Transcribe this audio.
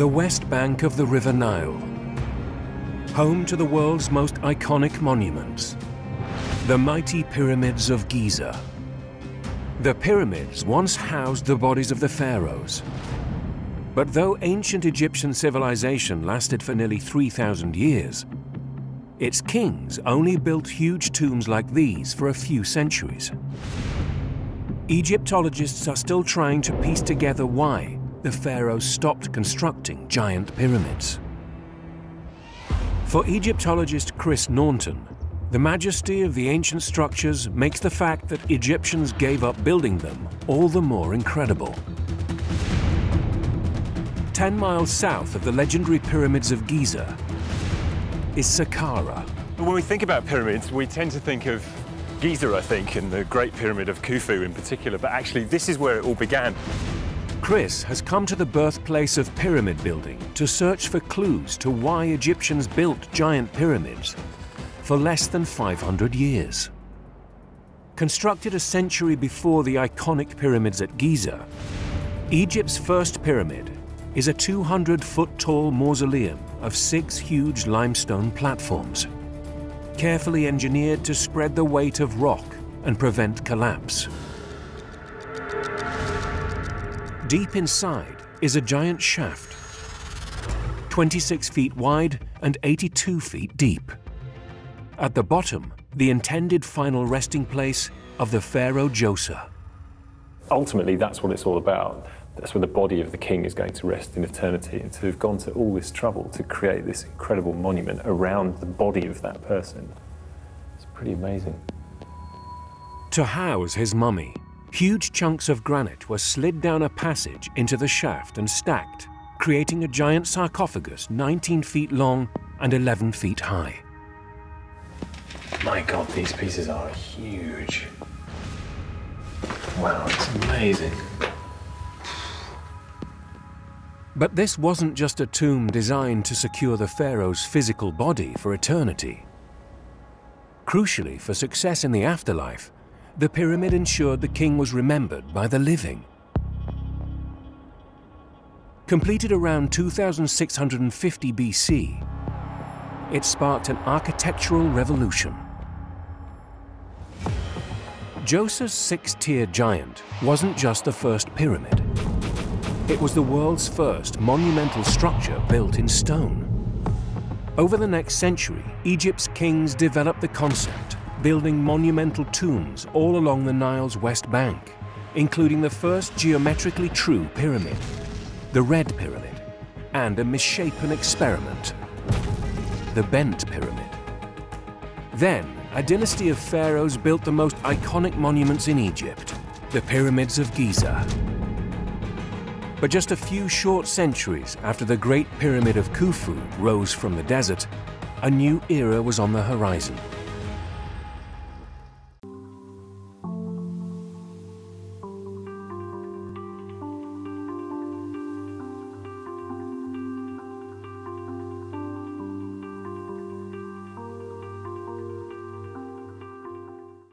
the west bank of the River Nile, home to the world's most iconic monuments, the mighty pyramids of Giza. The pyramids once housed the bodies of the pharaohs. But though ancient Egyptian civilization lasted for nearly 3,000 years, its kings only built huge tombs like these for a few centuries. Egyptologists are still trying to piece together why the pharaohs stopped constructing giant pyramids. For Egyptologist Chris Naunton, the majesty of the ancient structures makes the fact that Egyptians gave up building them all the more incredible. Ten miles south of the legendary pyramids of Giza is Saqqara. When we think about pyramids, we tend to think of Giza, I think, and the Great Pyramid of Khufu in particular, but actually this is where it all began. Chris has come to the birthplace of pyramid building to search for clues to why Egyptians built giant pyramids for less than 500 years. Constructed a century before the iconic pyramids at Giza, Egypt's first pyramid is a 200-foot tall mausoleum of six huge limestone platforms, carefully engineered to spread the weight of rock and prevent collapse. Deep inside is a giant shaft, 26 feet wide and 82 feet deep. At the bottom, the intended final resting place of the pharaoh Djoser. Ultimately, that's what it's all about. That's where the body of the king is going to rest in eternity. And to have gone to all this trouble to create this incredible monument around the body of that person, it's pretty amazing. To house his mummy, huge chunks of granite were slid down a passage into the shaft and stacked, creating a giant sarcophagus 19 feet long and 11 feet high. My God, these pieces are huge. Wow, it's amazing. But this wasn't just a tomb designed to secure the pharaoh's physical body for eternity. Crucially, for success in the afterlife, the pyramid ensured the king was remembered by the living. Completed around 2650 BC, it sparked an architectural revolution. Djoser's six-tiered giant wasn't just the first pyramid. It was the world's first monumental structure built in stone. Over the next century, Egypt's kings developed the concept, building monumental tombs all along the Nile's west bank, including the first geometrically true pyramid, the Red Pyramid, and a misshapen experiment, the Bent Pyramid. Then, a dynasty of pharaohs built the most iconic monuments in Egypt, the Pyramids of Giza. But just a few short centuries after the Great Pyramid of Khufu rose from the desert, a new era was on the horizon.